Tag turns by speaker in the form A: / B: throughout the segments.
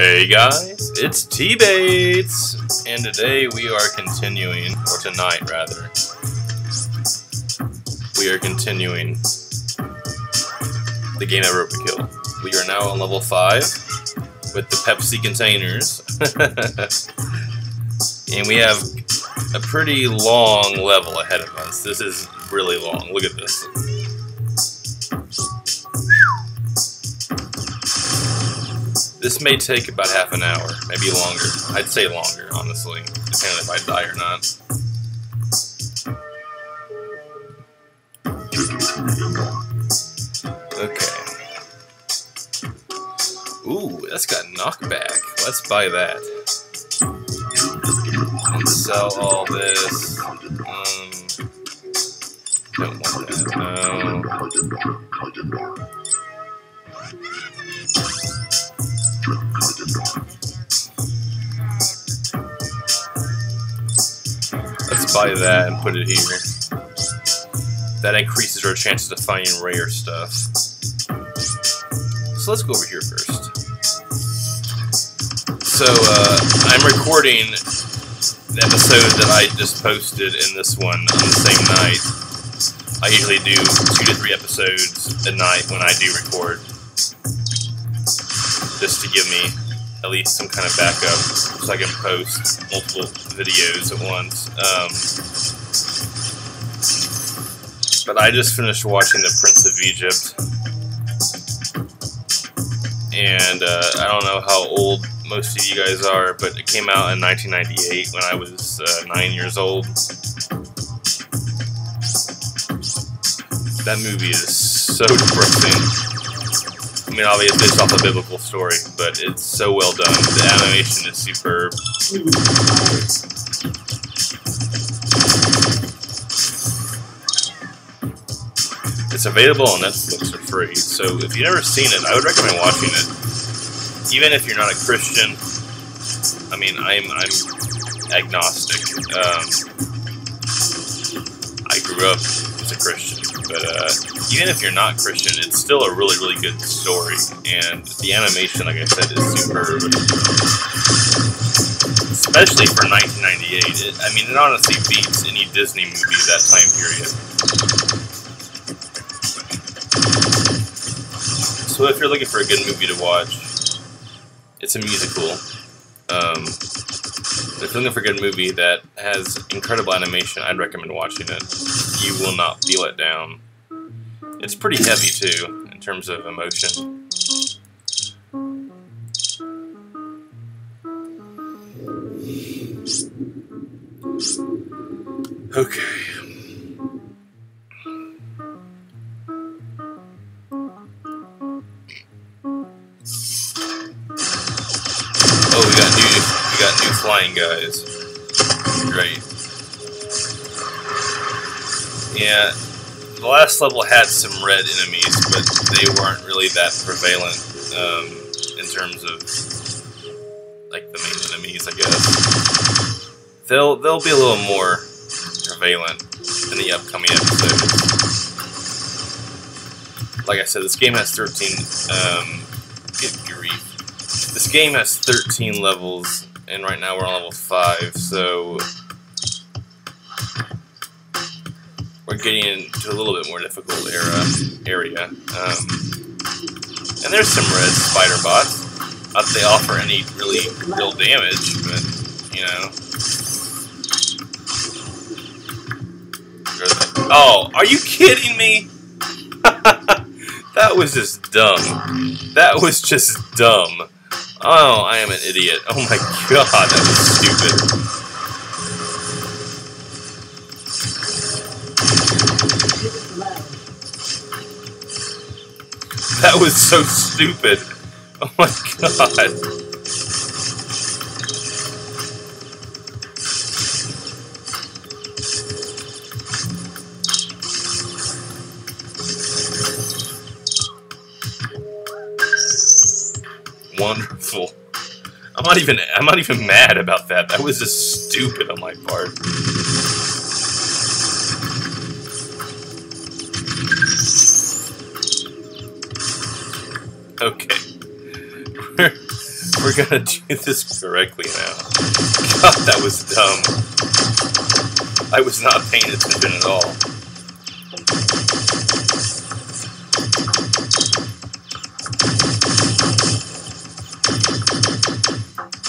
A: Hey guys, it's T-Bates, and today we are continuing, or tonight rather, we are continuing the game of Robokill. We are now on level 5 with the Pepsi containers, and we have a pretty long level ahead of us. This is really long. Look at this. This may take about half an hour, maybe longer. I'd say longer, honestly, depending if I die or not. Okay. Ooh, that's got knockback. Let's buy that. And sell all this. Um, don't want that. No. Buy that and put it here. That increases our chances of finding rare stuff. So let's go over here first. So, uh, I'm recording the episode that I just posted in this one on the same night. I usually do two to three episodes a night when I do record. Just to give me at least some kind of backup so I can post multiple videos at once. Um, but I just finished watching The Prince of Egypt. And uh, I don't know how old most of you guys are, but it came out in 1998 when I was uh, nine years old. That movie is so depressing. I mean, obviously it's off a biblical story, but it's so well done. The animation is superb. It's available on Netflix for free, so if you've never seen it, I would recommend watching it. Even if you're not a Christian, I mean, I'm I'm agnostic. Um, I grew up as a Christian, but uh, even if you're not Christian, it's still a really, really good story, and the animation, like I said, is superb. Especially for 1998. It, I mean, it honestly beats any Disney movie of that time period. So if you're looking for a good movie to watch, it's a musical. Um, if you're looking for a good movie that has incredible animation, I'd recommend watching it. You will not be let down. It's pretty heavy too, in terms of emotion. Okay. Yeah, the last level had some red enemies, but they weren't really that prevalent um, in terms of like the main enemies, I guess. They'll they'll be a little more prevalent in the upcoming episodes. Like I said, this game has 13. Um, grief. This game has 13 levels, and right now we're on level 5, so we're getting into a little bit more difficult era area. Um, and there's some red spider bots. Not that they offer any really real damage, but, you know. Oh, are you kidding me? that was just dumb. That was just dumb. Oh, I am an idiot. Oh my god, that was stupid. That was so stupid. Oh my god. Wonderful. I'm not even I'm not even mad about that. That was just stupid on my part. Okay. We're, We're gonna do this correctly now. God, that was dumb. I was not paying attention at all.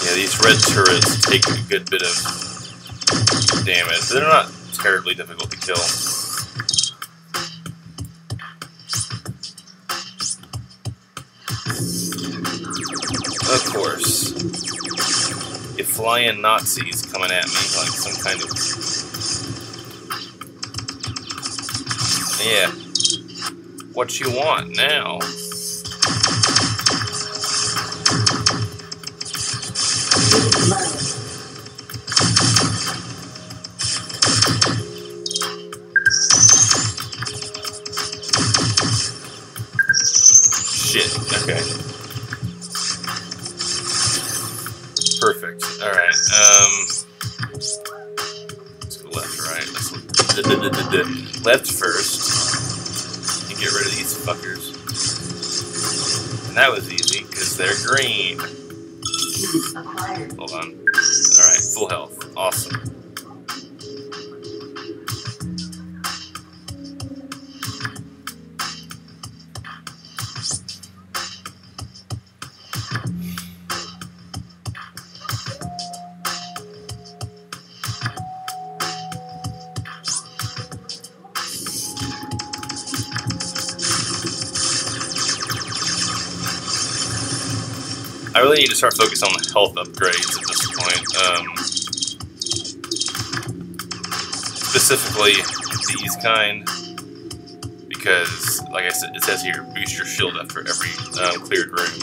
A: Yeah, these red turrets take a good bit of damage. They're not terribly difficult to kill. Flying Nazis coming at me like some kind of... Yeah. What you want now? Shit, okay. Left first. And get rid of these fuckers. And that was easy, because they're green. Hold on. Alright, full health. Awesome. Start focusing on the health upgrades at this point. Um, specifically, these kind. Because, like I said, it says here, boost your shield after every um, cleared room.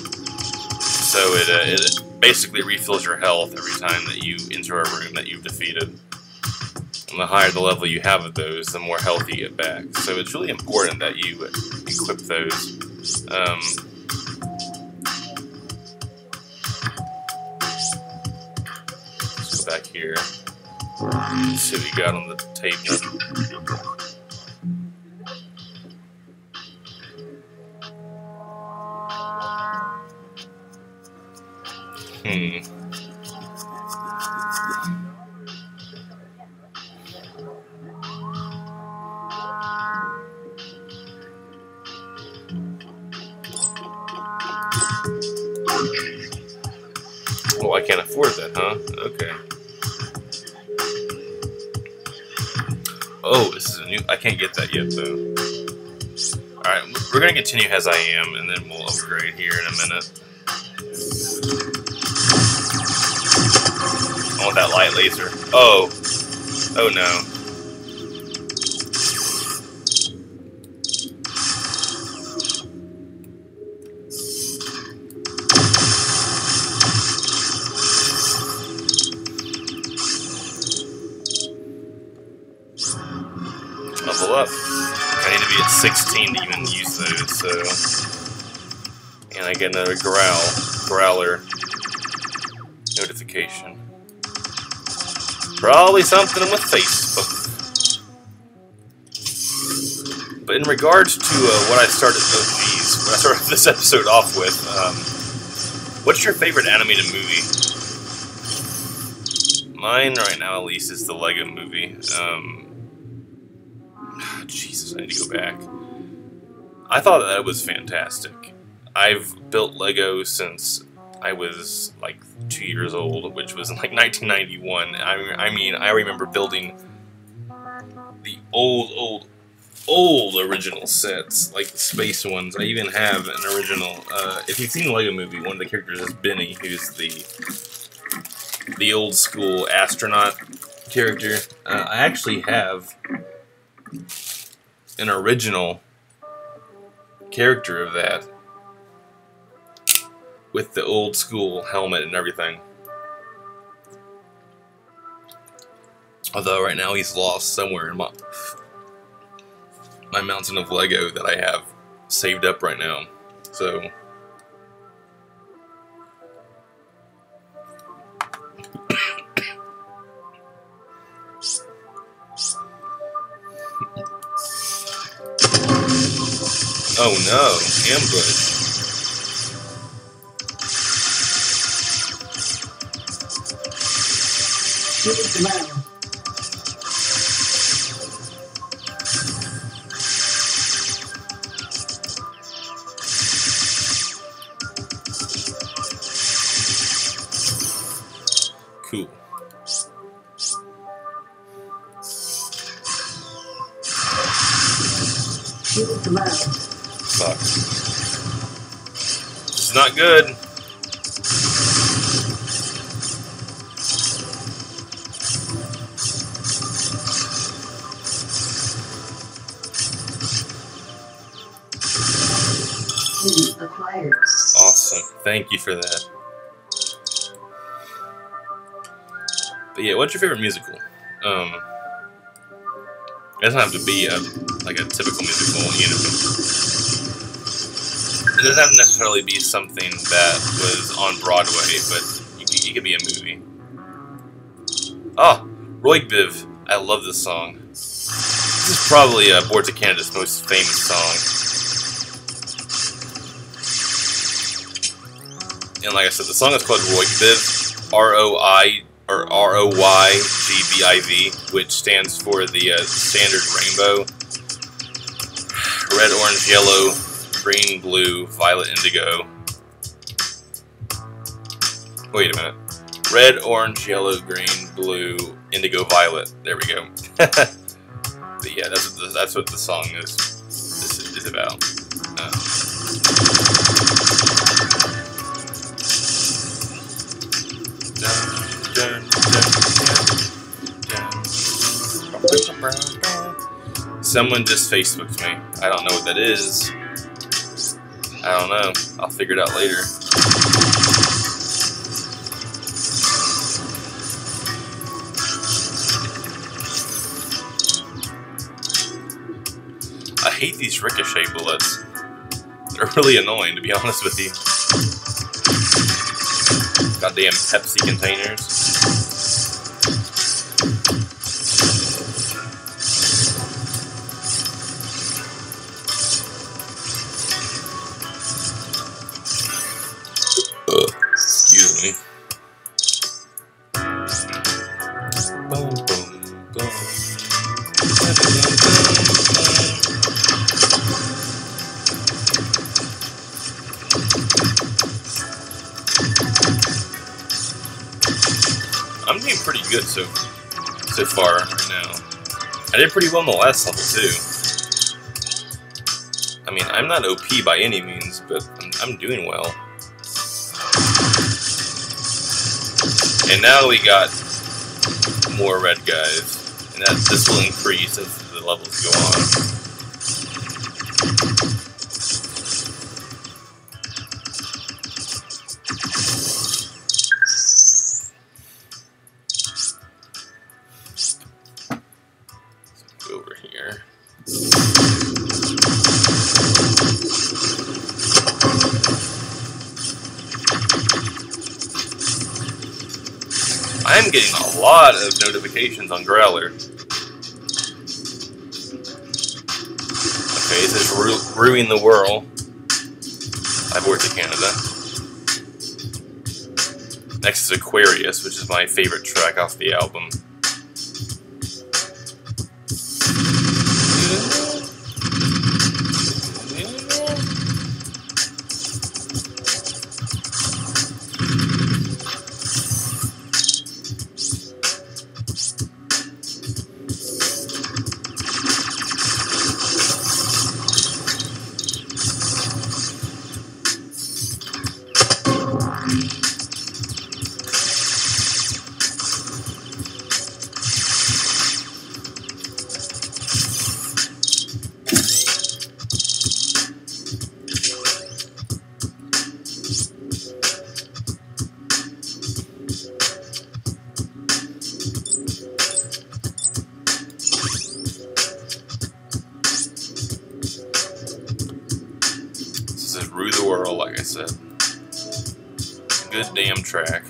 A: So it, uh, it basically refills your health every time that you enter a room that you've defeated. And the higher the level you have of those, the more health you get back. So it's really important that you equip those. Um, back here. Let's see what we got on the table. Hmm. Oh, I can't afford that, huh? Okay. Oh, this is a new... I can't get that yet, though. Alright, we're gonna continue as I am, and then we'll upgrade here in a minute. I want that light laser. Oh. Oh, no. 16 to even use those, so... And I get another growl, growler notification. Probably something with Facebook. But in regards to uh, what I started these, what I started this episode off with, um, what's your favorite animated movie? Mine right now, at least, is the Lego Movie. Um, Jesus, I need to go back. I thought that was fantastic. I've built Lego since I was like two years old, which was in like 1991. I, I mean, I remember building the old, old, old original sets, like the space ones. I even have an original. Uh, if you've seen the Lego Movie, one of the characters is Benny, who's the the old school astronaut character. Uh, I actually have an original character of that with the old school helmet and everything. Although right now he's lost somewhere in my my mountain of Lego that I have saved up right now. So Oh no, ambush. Good. Awesome. Thank you for that. But yeah, what's your favorite musical? Um, it doesn't have to be a like a typical musical, you know. It doesn't have to necessarily be something that was on Broadway, but it could be a movie. Oh, Roy Biv. I love this song. This is probably uh, Boards of Canada's most famous song. And like I said, the song is called Roy Biv, R O I or R O Y G B I V, which stands for the uh, standard rainbow: red, orange, yellow, green, blue, violet, indigo. Wait a minute. Red, orange, yellow, green, blue, indigo, violet. There we go. but yeah, that's what the, that's what the song is is, is about. Dun. Someone just Facebooked me. I don't know what that is. I don't know. I'll figure it out later. I hate these ricochet bullets. They're really annoying, to be honest with you. Goddamn Pepsi containers. I'm doing pretty good so so far right now. I did pretty well in the last level too. I mean, I'm not OP by any means, but I'm, I'm doing well. And now we got more red guys, and that this will increase as the levels go on. I'm getting a lot of notifications on Growler. Okay, it says Ru- the Whirl. I've worked in Canada. Next is Aquarius, which is my favorite track off the album. Whirl, like I said. Good damn track.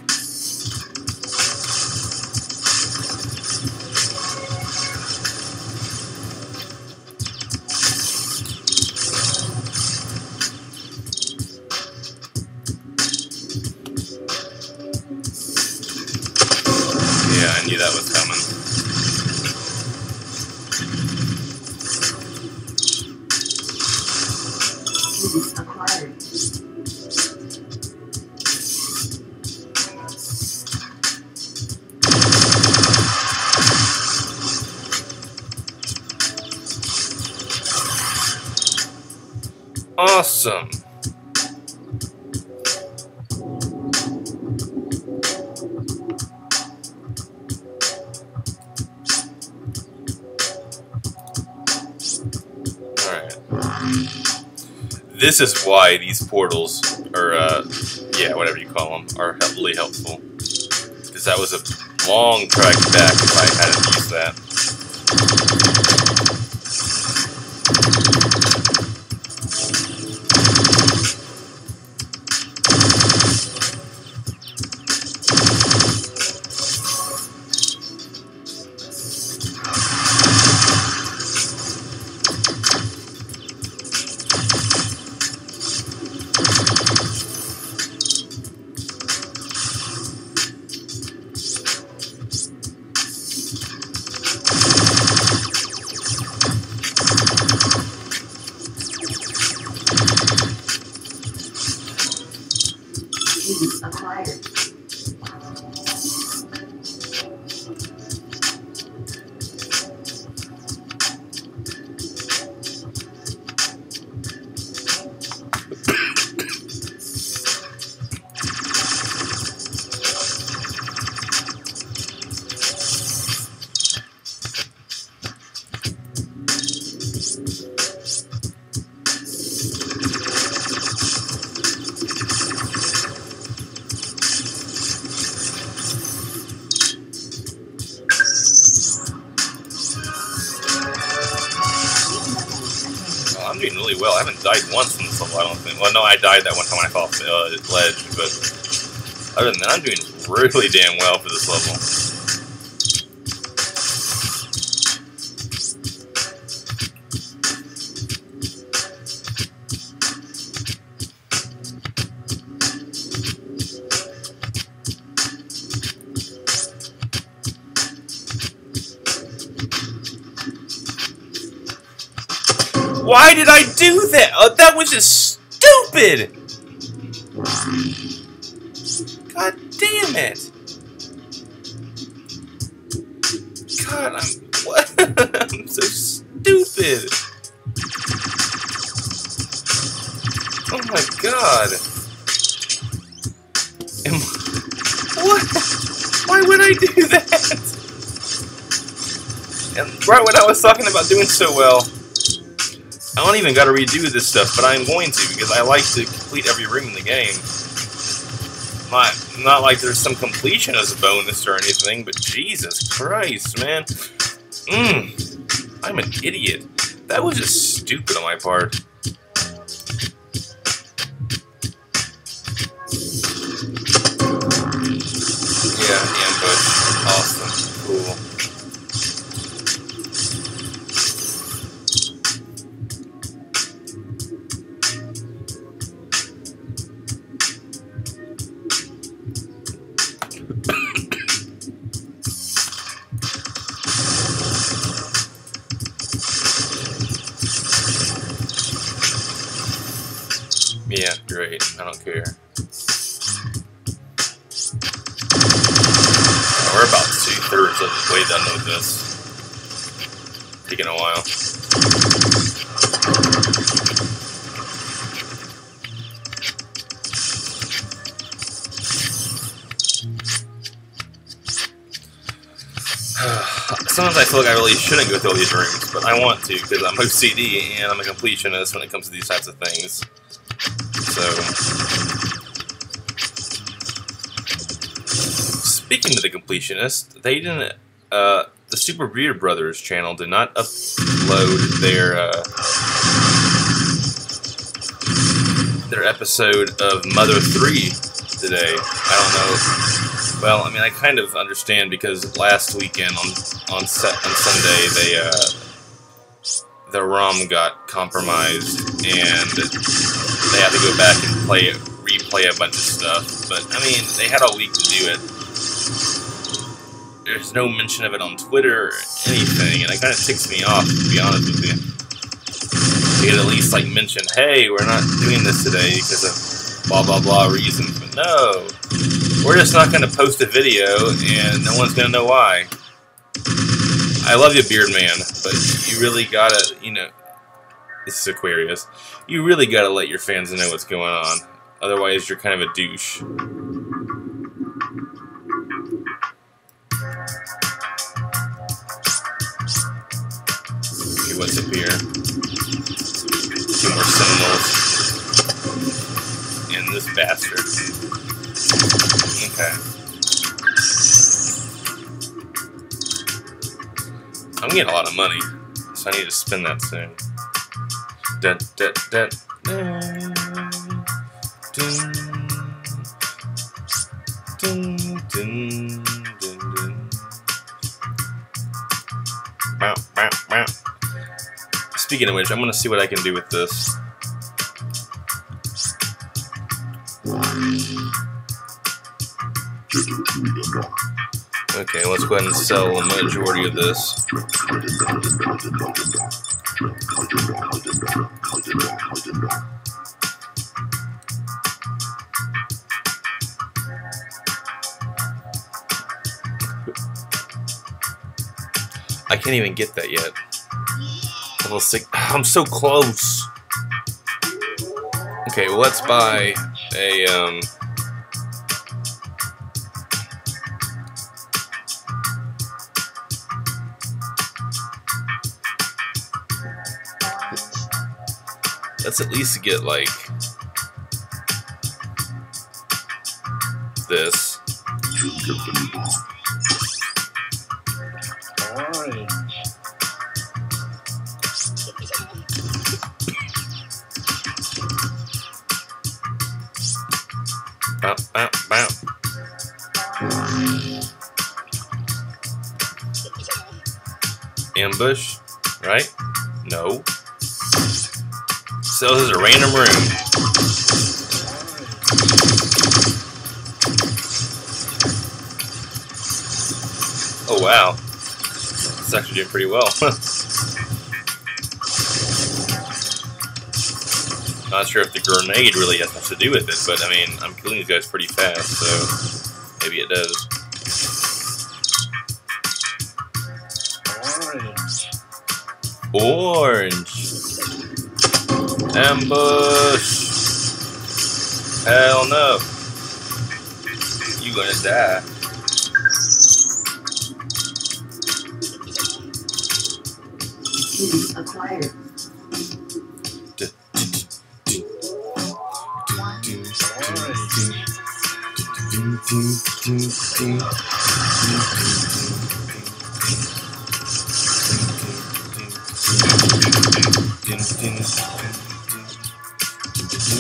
A: This is why these portals, or, uh, yeah, whatever you call them, are heavily helpful. Because that was a long trek back if I hadn't used that.
B: Unit acquired.
A: Died that one time I fell off the uh, ledge, but other than that, I'm doing really damn well for this level. Why did I do that? Oh, that was just stupid! God damn it! God, I'm what? I'm so stupid. Oh my god. Am, what? Why would I do that? And right when I was talking about doing so well. Don't even gotta redo this stuff, but I'm going to because I like to complete every room in the game. Not, not like there's some completion as a bonus or anything, but Jesus Christ, man. Mmm. I'm an idiot. That was just stupid on my part. Sometimes I feel like I really shouldn't go through all these rooms, but I want to because I'm OCD and I'm a completionist when it comes to these types of things. So, speaking of the completionist, they didn't. Uh, the Super Beard Brothers channel did not upload their uh, their episode of Mother Three today. I don't know. Well, I mean, I kind of understand because last weekend on on on Sunday they uh, the ROM got compromised and they had to go back and play it, replay a bunch of stuff. But I mean, they had a week to do it. there's no mention of it on Twitter or anything, and it kind of ticks me off, to be honest with you. They at least, like, mention, hey, we're not doing this today because of blah, blah, blah reasons. But no, we're just not going to post a video, and no one's going to know why. I love you, Beard Man, but you really gotta, you know, this is Aquarius. You really gotta let your fans know what's going on. Otherwise, you're kind of a douche. Okay, what's up here? Two more sentinels. And this bastard. Okay. I'm getting a lot of money, so I need to spend that soon. Dun, dun, dun, dun, dun, dun, dun. Bow, bow, bow. Speaking of which, I'm gonna see what I can do with this. Okay, let's go ahead and sell a majority of this. I can't even get that yet. Level six. I'm so close. Okay, well, let's buy a um. Let's at least get like this. Ambush, right? No. So this is a random room. Oh wow. It's actually doing pretty well. Not sure if the grenade really has much to do with it, but I mean, I'm killing these guys pretty fast, so maybe it does. Orange. Orange. Ambush. Hell no. You gonna die.
B: Acquired.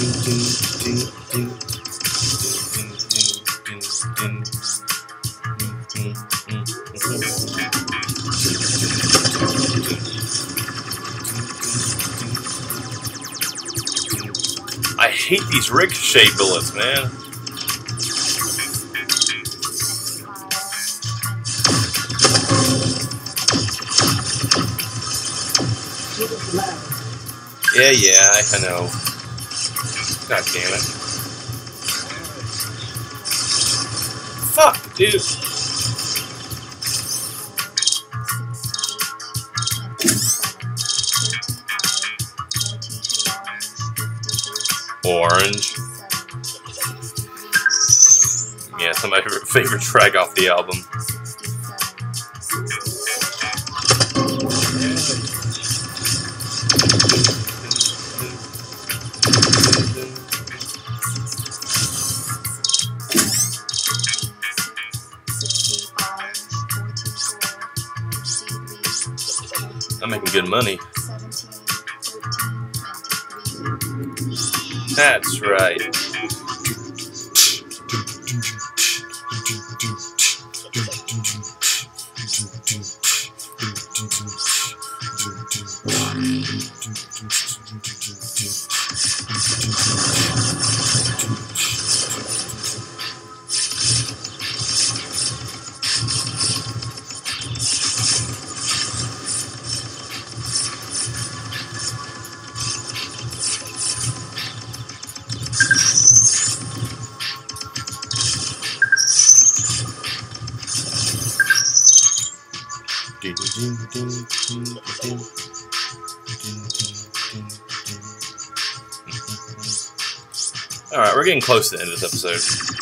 A: I hate these ricochet bullets, man. Yeah, yeah, I I know. God damn it. Fuck, dude. Orange. Yeah, it's my favorite- favorite track off the album. Money. That's right. Getting close to the end of this episode.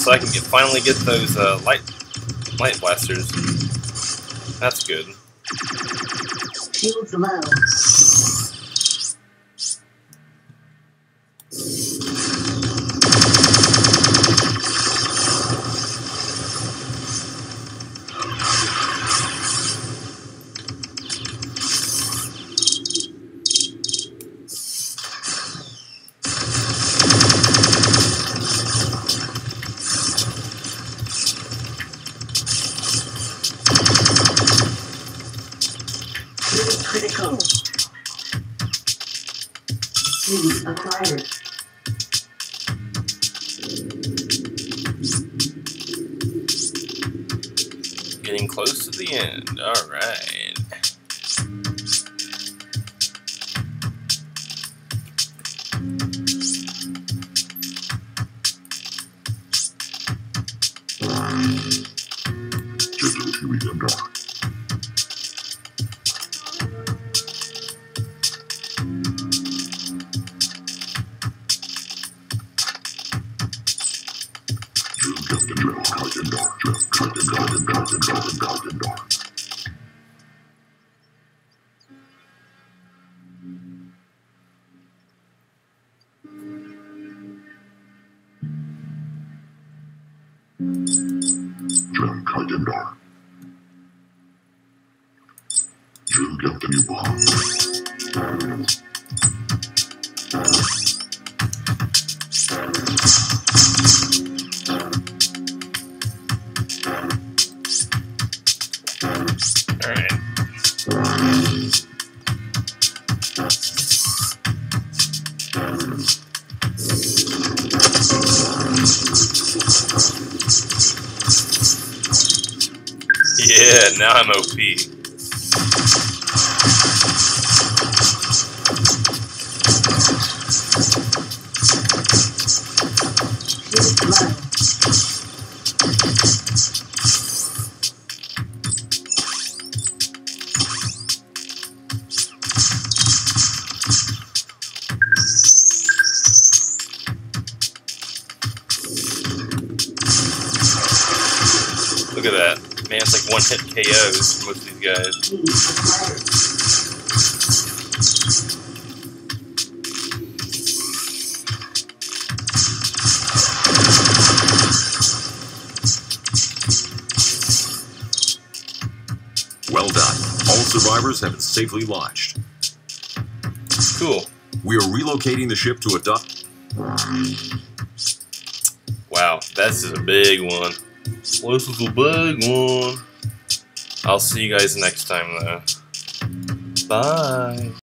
A: So I can get, finally get those uh, light light blasters. That's good.
B: Shields.
C: Jen
A: Yeah, guys.
D: Well done. All survivors have been safely launched.
A: Cool.
D: We are relocating the ship to a dock.
A: Wow, that's a big one. This is a big one. I'll see you guys next time, though. Bye.